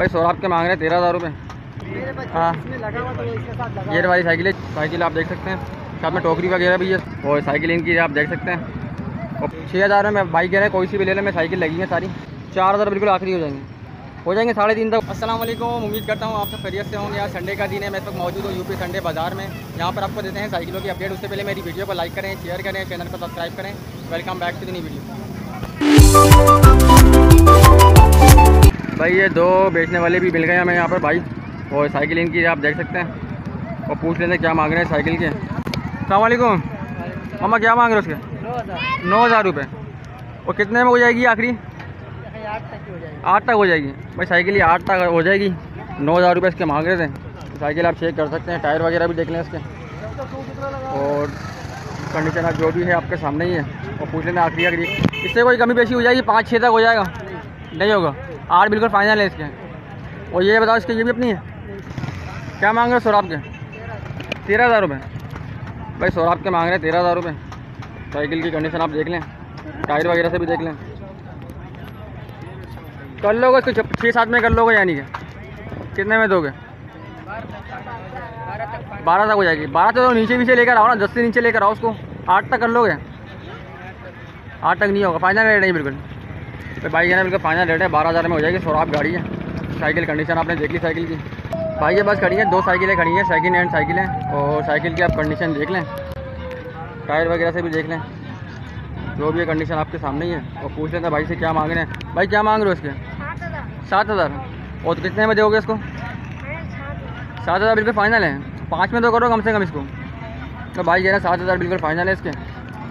भाई सौराब के मांग रहे हैं तेरह हज़ार रुपये हाँ। तो ये वाली साइकिल है साइकिल आप देख सकते हैं। साथ में टोकरी वगैरह भी है और साइकिल इनकी आप देख सकते हैं। और छः हज़ार में बाइक कह रहे हैं कोई सी भी ले लें मैं साइकिल लगी है सारी। चार हज़ार बिल्कुल आखिरी हो जाएँगे। हो जाएँगे साढ़े तीन तक। वालेकुम उम्मीद करता हूँ आप सब खैरियत से होंगे। आज संडे का दिन है मैं इस वक्त मौजूद हूँ यूपी संडे बाज़ार में। यहाँ पर आपको देते हैं साइकिलों की अपडेट। उससे पहले मेरी वीडियो को लाइक करें शेयर करें चैनल को सब्सक्राइब करें। Welcome back to the video भाई, ये दो बेचने वाले भी मिल गए हमें यहाँ पर भाई। और साइकिल इनकी आप देख सकते हैं। और पूछ लेते हैं क्या मांग रहे हैं साइकिल के। सलामकुम मामा क्या मांग रहे हो उसके? नौ हज़ार रुपये और कितने में हो जाएगी आखिरी? आठ तक हो जाएगी। आठ तक हो जाएगी भाई, साइकिल ये आठ तक हो जाएगी। नौ हज़ार रुपये इसके मांग रहे थे। साइकिल आप चेक कर सकते हैं। टायर वगैरह भी देख लें इसके। और कंडीशन आप जो भी है आपके सामने ही है। और पूछ लेना आखिरी आखिरी। इससे कोई कमी पेशी हो जाएगी? पाँच छः तक हो जाएगा? नहीं होगा। आठ बिल्कुल फाइनल है इसके। और ये बताओ, इसके ये भी अपनी है? क्या मांग रहे हो सौराब के? तेरह हज़ार रुपये भाई सौराब के मांग रहे हैं तेरह हज़ार रुपये साइकिल की कंडीशन आप देख लें। टायर वगैरह से भी देख लें। कर लोगे इसको? छः- सात में कर लोगे यानी कि? कितने में दोगे? बारह तक हो जाएगी। बारह तक तो नीचे नीचे लेकर आओ ना, दस से नीचे लेकर आओ उसको आठ तक कर लोगे? आठ तक नहीं होगा। फाइनल रेट नहीं बिल्कुल। तो भाई कहना बिल्कुल फाइनल रेट है, बारह हज़ार में हो जाएगी सौराब गाड़ी है। साइकिल कंडीशन आपने देख ली साइकिल की। भाई ये बस खड़ी है, दो साइकिलें खड़ी हैं सेकेंड हैंड साइकिल है, और साइकिल की आप कंडीशन देख लें। टायर वगैरह से भी देख लें। जो भी कंडीशन आपके सामने ही है। और पूछ लेते हैं भाई से क्या मांग रहे हैं। भाई क्या मांग रहे हो इसके? सात हज़ार। और तो कितने में दोगे इसको? सात हज़ार बिल्कुल फाइनल है। पाँच में तो करो कम से कम इसको। तो भाई कह रहे हैं सात हज़ार बिल्कुल फाइनल है इसके।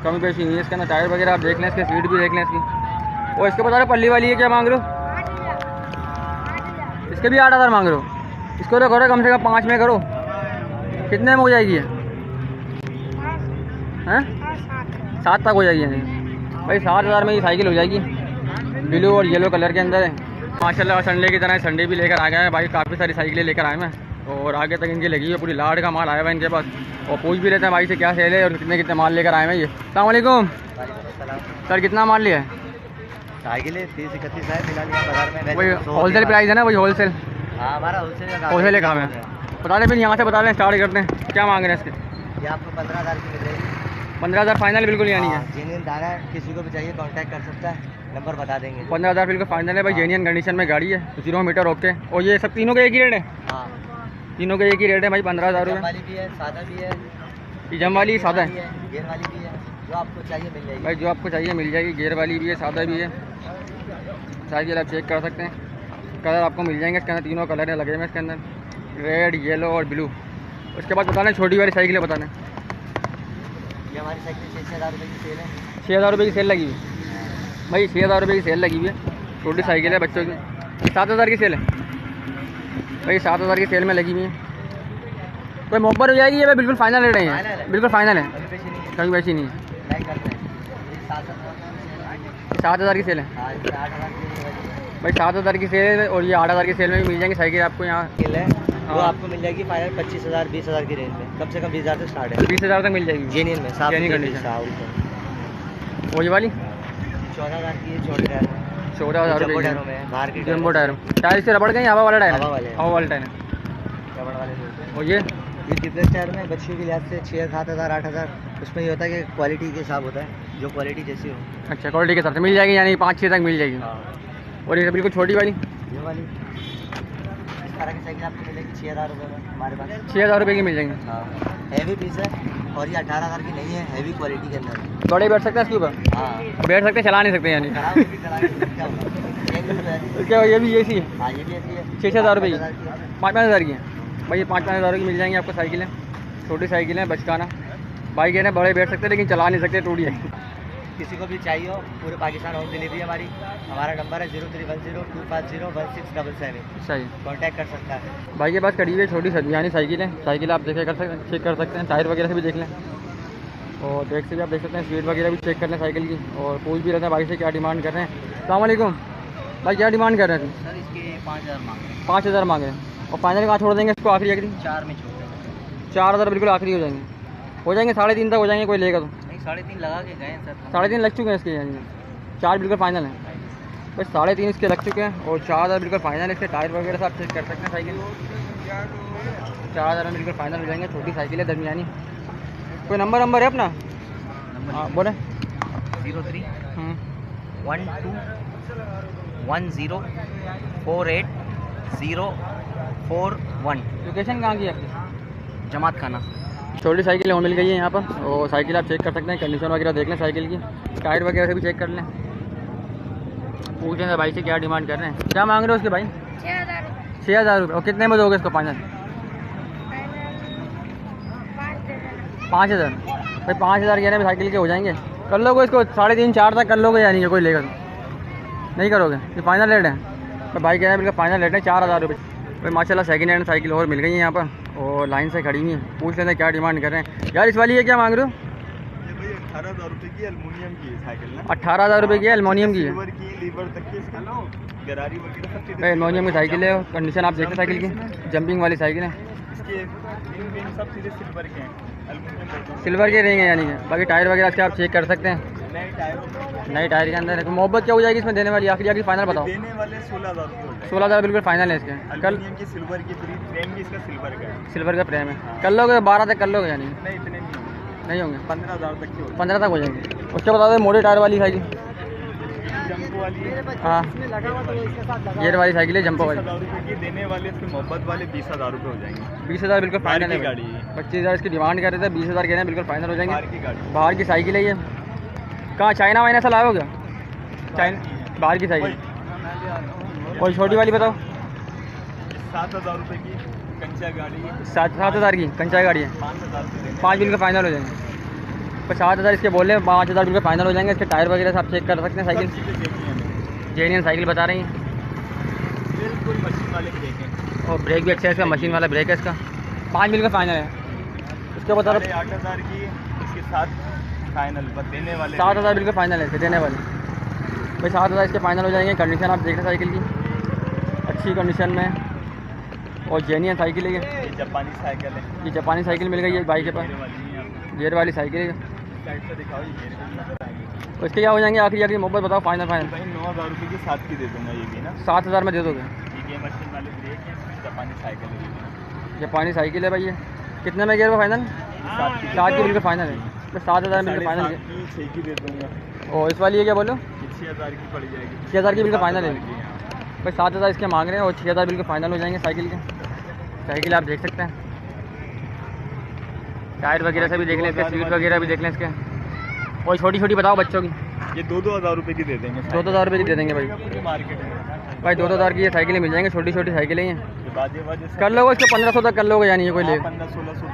कमी पेशी नहीं है इसके अंदर। टायर वगैरह आप देख लें, इसके सीट भी देख लें इसकी। और इसके बता रहे पल्ली वाली है क्या मांग रहे हो? इसके भी आठ हज़ार मांग रहे हो। इसको तो करो कम से कम पाँच में करो। कितने में हो जाएगी हैं? सात तक हो जाएगी भाई सात हज़ार में ये साइकिल हो जाएगी। ब्लू और येलो कलर के अंदर है। माशाल्लाह संडे की तरह संडे भी लेकर आ गए हैं। भाई काफ़ी सारी साइकिलें लेकर आए हैं और आगे तक इनकी लगी हुई है पूरी। लाड का माल आया हुआ इनके पास। और पूछ भी लेते हैं भाई से क्या सेल है और कितने कितने माल लेकर आए हैं ये। सलामकुम सर कितना माल लिया है? साइकिल तीस इकतीस है फ़िलहाल यहाँ बाज़ार में। वही होलसेल प्राइस है ना वही होलसेल हाँ। हमारा होलसेल का काम होलसेल का काम है। बता दें फिर यहाँ से बता दें स्टार्ट करते हैं। क्या मांग रहे हैं इसके? ये आपको पंद्रह हज़ार की मिल जाएगी पंद्रह हज़ार फाइनल बिल्कुल यानी है। जिन दाना है। किसी को भी चाहिए कांटेक्ट कर सकता है। नंबर बता देंगे। पंद्रह हज़ार बिल्कुल फाइनल है भाई जेनियन कंडीशन में गाड़ी है ज़ीरो मीटर ओके और ये सब तीनों का एक ही रेट है? हाँ। तीनों का एक ही रेट है भाई पंद्रह हज़ार रुपये वाली भी है सादा भी है। पिजम वाली सादा है। गेयर वाली भी है। जो आपको चाहिए मिल जाएगी। भाई जो आपको चाहिए मिल जाएगी गेयर वाली भी है सादा भी है। साइकिल आप चेक कर सकते हैं। कलर आपको मिल जाएँगे इसके अंदर तीनों कलर हैं लगे हुए इसके अंदर। रेड येलो और ब्लू उसके बाद बता दें छोटी वाली साइकिल ये हमारी साइकिल छः हज़ार रुपये की सेल है। छः हज़ार रुपये की सेल लगी हुई। भाई छः हज़ार रुपये की सेल लगी हुई है। छोटी साइकिल है बच्चों की। सात हज़ार की सेल है। भाई सात हज़ार की सेल में लगी हुई है। कोई मोहब्बत हो जाएगी ये भाई बिल्कुल फाइनल रेट है। है। बिल्कुल फाइनल है। नहीं कभी वैसी नहीं है। सात हज़ार की सेल है। हज़ार। भाई सात हज़ार की सेल है और ये आठ हज़ार की सेल में भी मिल जाएँगी साइकिल आपको यहाँ। साइकिल है। वो हाँ। आपको मिल जाएगी फाइनल पच्चीस हज़ार बीस हज़ार की रेंज में। कम से कम बीस हज़ार से स्टार्ट है। बीस हज़ार तक मिल जाएगी। जेनियन में साफ़ condition। साफ़ वो ये वाली? चौदह हज़ार की है चौदह हज़ार रुपये टायरों में बाहर की जम्बो टायर। टायर। इससे रबड़ के हैं, हवा वाला टायर। हवा वाले। हवा वाला टायर। है रबड़ वाले। और ये? ये ट्रिपलेट टायर में? बच्चों के लिहाज से छः सात हज़ार आठ हज़ार। उसमें ये होता है कि क्वालिटी के हिसाब होता है जो क्वालिटी जैसी हो। अच्छा क्वालिटी के हिसाब से मिल जाएगी यानी पाँच छः तक मिल जाएगी। हाँ। और ये बिल्कुल छोटी वाली? ये वाली। इस तरह की साइकिल आपको मिलेगी छः हज़ार रुपये में हमारे पास। छः हज़ार रुपये की मिल जाएँगी। हाँ। हैवी पीस है और ये अठारह हज़ार की नहीं है हैवी क्वालिटी के अंदर। बड़े बैठ सकते हैं इसके ऊपर? हाँ। बैठ सकते हैं चला नहीं सकते यानी। के क्या ये भी भी ऐसी है? हाँ ये भी ऐसी है। छः छः हज़ार रुपये की। पाँच पाँच हज़ार की है। भाई ये पाँच पाँच हज़ार की मिल जाएँगी आपको साइकिलें। छोटी साइकिलें बचकाना। बाइक है ना बड़े बैठ सकते हैं लेकिन चला नहीं सकते टूट किसी को भी चाहिए हो पूरे पाकिस्तान होम डिलीवरी हमारी। हमारा नंबर है zero three one zero two five zero one six double seven सही। कॉन्टैक्ट कर सकता है। भाई के पास खड़ी हुई है छोटी सी यानी साइकिल है। साइकिल आप देखे कर सकते चेक कर सकते हैं। टायर वगैरह से भी देख लें। और बैक से भी आप देख सकते हैं। स्पीड वगैरह भी चेक कर लें साइकिल की। और पूछ भी रहते हैं भाई से क्या डिमांड कर रहे हैं। सलामकुम भाई क्या डिमांड कर रहे थे सर इसके पाँच हज़ार मांग रहे हैं। पाँच हज़ार मांग रहे हैं। और फाइनल कहाँ छोड़ देंगे इसको आखिरी आखिरी? चार में छोड़ देंगे। चार हज़ार बिल्कुल आखिरी हो जाएँगे। हो जाएँगे साढ़े तीन तक हो जाएँगे कोई लेगा तो। नहीं साढ़े तीन लगा के गए सर साढ़े तीन लग चुके हैं इसके यानी चार बिल्कुल फाइनल है। बस साढ़े तीन इसके लग चुके हैं और चार हज़ार बिल्कुल फाइनल इसके। टायर वगैरह सब चेक कर सकते हैं साइकिल। चार हज़ार में बिल्कुल फाइनल हो जाएँगे छोटी साइकिल है दरमियानी। कोई नंबर नंबर है अपना? हाँ बोले। Zero three one two one zero four eight zero four one location कहाँ की है आपकी? जमात खाना। छोटी साइकिल हमें मिल गई है यहाँ पर। और साइकिल आप चेक कर सकते हैं कंडीशन वगैरह देख लें साइकिल की। टायर वगैरह से भी चेक कर लें। पूछ लें भाई से क्या डिमांड कर रहे हैं। क्या मांग रहे हो उसके भाई? छः हज़ार रुपये हज़ार और कितने में दोगे इसको देना पाँच हज़ार। भाई पाँच हज़ार कह रहे हैं साइकिल के हो जाएँगे। कर लोगे इसको? साढ़े तीन, चार तक कर लोगे या नहीं? कोई लेगा तो। नहीं करोगे? ये फाइनल रेट है। तो भाई कह रहे हैं बिल्कुल फाइनल रेट है चार हज़ार रुपये भाई माशाल्लाह सेकंड हैंड साइकिल और मिल गई है यहाँ पर और लाइन से खड़ी हुई है। पूछ लेते हैं क्या डिमांड कर रहे हैं। यार इस वाली ये क्या मांग रहे हो? अठारह हज़ार रुपये की एलुमिनियम की साइकिल ना। अट्ठारह हज़ार रुपये की एलमोनियम की। की लीवर तक की गरारी वगैरह सब चीज़ें भाई एलमोनियम की साइकिल है। कंडीशन आप देखते साइकिल की। जंपिंग वाली साइकिल है। सिल्वर के सिल्वर के रहेंगे यानी कि। बाकी टायर वगैरह इसके आप चेक कर सकते हैं। नए टायरों के अंदर तो मोहब्बत क्या हो जाएगी इसमें देने वाली? आखिरी आखिरी फाइनल बताओ। देने वाले सोलह हज़ार हो सोलह हज़ार बिल्कुल फाइनल है इसके। कल की सिल्वर की फ्रेम भी इसका सिल्वर का है। सिल्वर का प्रेम है। कर लोगे बारह तक कर लोगे यानी? नहीं इतने नहीं होंगे। पंद्रह हज़ार तक की हो पंद्रह तक हो जाएँगे। उसके बता दो मोटे टायर वाली साइकिल। जाएगी जंपो वाली है। हाँ ये वाली साइकिल है जंपो वाली। देने वाले इसके मोहब्बत वाले बीस हज़ार रुपये हो जाएँगे। बीस हज़ार बिल्कुल फाइनल है। गाड़ी। पच्चीस हज़ार इसकी डिमांड कर रहे थे बीस हज़ार कह रहे हैं बिल्कुल फाइनल हो जाएँगे। बाहर की बाहर की साइकिल है ये। कहाँ चाइना वाइना से लाए हो क्या चाइना बाहर की साइकिल और छोटी वाली बताओ। सात हज़ार रुपये की कंचा गाड़ी सात सात हज़ार की कंचा गाड़ी है। पाँच हज़ार पाँच बिल का फाइनल हो जाएँगे। पर सात हज़ार इसके बोले पाँच हज़ार बिल का फाइनल हो जाएँगे। इसके टायर वगैरह सब चेक कर सकते हैं साइकिल। जेनियन साइकिल बता रही हैं। बिल्कुल मशीन वाले ब्रेक हैं। और ब्रेक भी अच्छा है इसका मशीन वाला ब्रेक है इसका। पाँच बिल का फाइनल है। उसके बता दो आठ हज़ार की इसके साथ फाइनल बस देने वाले सात हज़ार बिल का फाइनल है देने वाले। भाई सात हज़ार इसके फाइनल हो जाएँगे कंडीशन आप देख रहे हैं साइकिल की अच्छी कंडीशन में। और जेनियन साइकिल है ये। जापानी साइकिल है। ये जापानी साइकिल मिल गई है भाई के पास। गेयर वाली साइकिल है। और इसके क्या हो जाएँगे आखिरी आखिरी मोबाइल बताओ फाइनल फाइनल भाई नौ हज़ार रुपये की सात की दे दूँगा ये भी ना। सात हज़ार में दे दोगे? जापानी साइकिल है जापानी साइकिल है भाई ये। कितने में गियर फाइनल सात की बिल्कुल फाइनल है। बस सात हज़ार साढ़े फाइनल सात छः की दे दूँगा। और इस वाली है क्या बोलो? छः हज़ार की पड़ जाएगी। छः हज़ार की बिल्कुल सात फाइनल है हाँ। भाई सात हज़ार इसके मांग रहे हैं और छः हज़ार बिल्कुल फाइनल हो जाएँगे साइकिल के। साइकिल आप देख सकते हैं। टायर वगैरह से भी देख लें इसके सीट वगैरह भी देख लें इसके। और छोटी छोटी बताओ बच्चों की। ये दो दो हज़ार रुपये की दे देंगे दो दो हज़ार रुपये की दे देंगे भाई। मार्केट में भाई दो दो हज़ार की ये साइकिलें मिल जाएँगी छोटी छोटी साइकिलें ही। हैं कर लोगे इसको पंद्रह सौ तक कर लोगे यानी ये कोई ले हाँ, पंद्रह सोलह सौ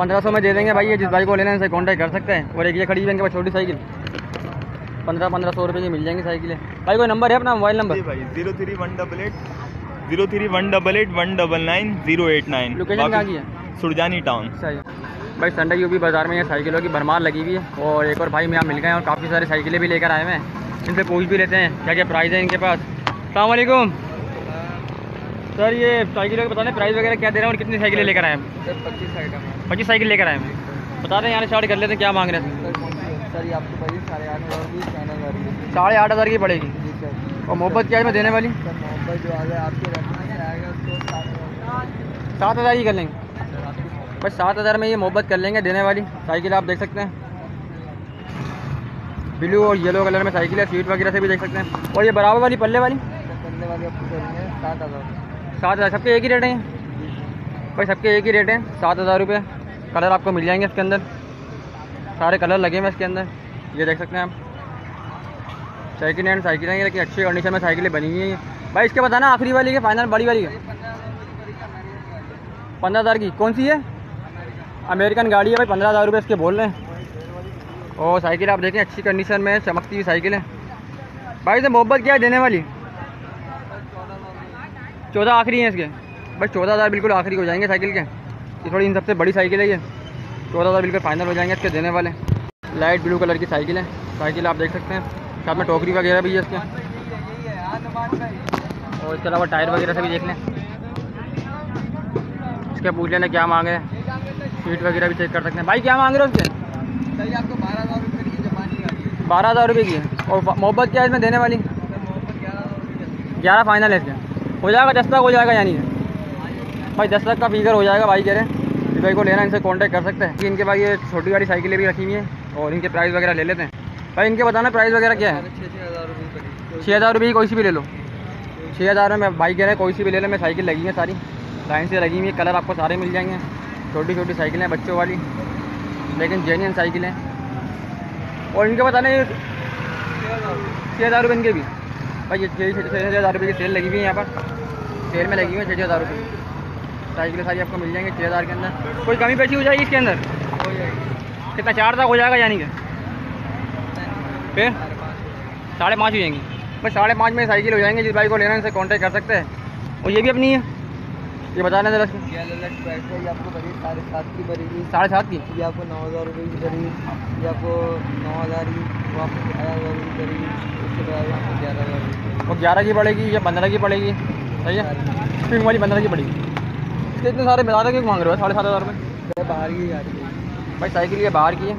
पंद्रह सौ में दे देंगे भाई ये जिस भाई को लेना है कॉन्टैक्ट कर सकते हैं। और एक ये खड़ी है इनके पास छोटी साइकिल। पंद्रह पंद्रह सौ रुपये की मिल जाएँगी साइकिलें। भाई कोई नंबर है अपना? मोबाइल नंबर भाई zero three one double eight zero three one double eight one double nine zero eight nine. Location कहाँ की है? सुरजानी टाउन सही भाई संडे यूपी बाज़ार में ये साइकिलों की भरमार लगी हुई है। और एक और भाई यहाँ मिल गए हैं और काफ़ी सारी साइकिलें भी लेकर आए हुए हैं। इनसे पूछ भी लेते हैं क्या क्या प्राइस है इनके पास? सलामकुम सर ये साइकिलों के बताने प्राइस वगैरह क्या दे रहे हैं और कितनी साइकिलें लेकर आए हैं? सर पच्चीस आइटम पच्चीस साइकिल लेकर आए हैं। बता दें यहाँ स्टार्ट कर लेते हैं क्या मांग रहे हैं? सर ये आपको साढ़े आठ हज़ार की चैनल वाली साढ़े आठ हज़ार की पड़ेगी? और मोहब्बत क्या है में देने वाली? मोहब्बत जो आगे आपके सात हज़ार। ही कर लेंगे। बस सात हज़ार में ये मोहब्बत कर लेंगे देने वाली साइकिल आप देख सकते हैं। ब्लू और येलो कलर में साइकिल है सीट वगैरह से भी देख सकते हैं। और ये बराबर वाली पल्ले वाली? पल्ले वाली आपको सात हज़ार। सात हज़ार, सबके एक ही रेट हैं? भाई, सबके एक ही रेट हैं? सात हज़ार रुपये। कलर आपको मिल जाएँगे इसके अंदर। सारे कलर लगे हुए हैं इसके अंदर। ये देख सकते हैं आप। सेकेंड हैंड साइकिल हैं लेकिन अच्छी कंडीशन में साइकिलें बनी हुई हैं भाई, इसके बताना आखिरी वाली है फाइनल बड़ी वाली है पंद्रह हज़ार की। कौन सी है? अमेरिकन गाड़ी है भाई, पंद्रह हज़ार रुपये इसके बोल रहे हैं। और साइकिल आप देखें, अच्छी कंडीशन में चमकती हुई साइकिल है। भाई से मोहब्बत क्या है देने वाली? चौदह आखिरी हैं इसके। बस चौदह हज़ार बिल्कुल आखिरी हो जाएँगे साइकिल के। ये थोड़ी इन सबसे बड़ी साइकिल है ये। चौदह हज़ार बिल्कुल फाइनल हो जाएँगे इसके देने वाले। लाइट ब्लू कलर की साइकिल है। साइकिल आप देख सकते हैं। साथ में टोकरी वगैरह भी है इसके। और इसके अलावा टायर वगैरह से भी देख लें। इसके पूछ लेना क्या मांग रहे हैं। सीट वगैरह भी चेक कर सकते हैं। भाई क्या मांग रहे हो उसके आपको बारह हज़ार रुपये की है। बारह हज़ार रुपये की है। और मोहब्बत क्या है इसमें देने वाली? ग्यारह फाइनल है इसके। हो जाएगा, दस तक हो जाएगा यानी। भाई, दस तक का फिगर हो जाएगा भाई, कह रहे हैं। भाई, को लेना, इनसे कांटेक्ट कर सकते हैं। इनके भाई ये छोटी वाली साइकिलें भी रखी हुई हैं और इनके प्राइस वगैरह ले लेते हैं। भाई, इनके बताना प्राइस वगैरह क्या है? छः हज़ार रुपये की कोई सी भी ले लो। छः हज़ार में, भाई, कह रहे हैं, कोई सी भी ले लो। मैं साइकिल लगी है सारी। लाइन से लगी हुई है, कलर आपको सारे मिल जाएँगे। छोटी छोटी साइकिलें बच्चों वाली। लेकिन जेन्यन साइकिलें। और इनके बताने छः हज़ार रुपये इनके भी। भाई ये छः हज़ार रुपये की सेल लगी हुई है यहाँ पर। सेल में लगी हुई है छः हज़ार रुपये साइकिलें सारी आपको मिल जाएँगी छः हज़ार के अंदर। कोई कमी पेशी हो जाएगी इसके अंदर? हो जाएगी कितना चार तक हो जाएगा यानी कि? फिर? साढ़े पाँच हो जाएँगी। बस साढ़े पाँच में साइकिल हो जाएँगे जिस भाई को लेना है कॉन्टैक्ट कर सकते हैं। और ये भी अपनी है? ये बता दें जरा है आपको साढ़े सात की पड़ेगी साढ़े सात की? ये आपको नौ हज़ार रुपये की पड़ेगी ये आपको नौ हज़ार की वो आपको ग्यारह हज़ार रुपये की पड़ेगी उसके बाद आपको ग्यारह हज़ार रुपये वो ग्यारह की पड़ेगी या पंद्रह की पड़ेगी? सही है? पिंक वाली पंद्रह की पड़ेगी। इसके इतने सारे बता दें क्यों मांग रहे हो? साढ़े सात हज़ार रुपये बाहर की है। भाई साइकिल ये बाहर की है।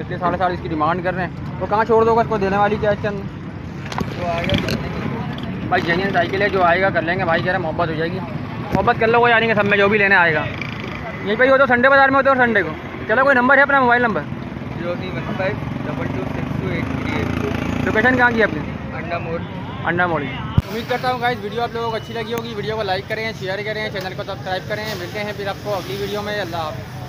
इसलिए साढ़े सात इसकी डिमांड कर रहे हैं। तो कहाँ छोड़ दोगे? इसको देने वाली क्या इसके अंदर आगे चलने भाई जेन्यन साइकिल है जो आएगा कर लेंगे। भाई कह रहे हैं मोहब्बत हो जाएगी। मोहब्बत कर लो यानी कि सब में जो भी लेने आएगा। यहीं पर ही हो तो संडे बाज़ार में होते हो संडे को। चलो कोई नंबर है अपना mobile number zero three one five double two six two eight three eight location कहाँ की है अपनी? अंडा मोड़। अंडा मोड़ी। उम्मीद करता हूँ गाइज़ वीडियो आप लोगों को अच्छी लगी होगी। वीडियो को लाइक करें शेयर करें चैनल को सब्सक्राइब करें। मिलते हैं फिर आपको अगली वीडियो में। अल्लाह हाफ़िज़।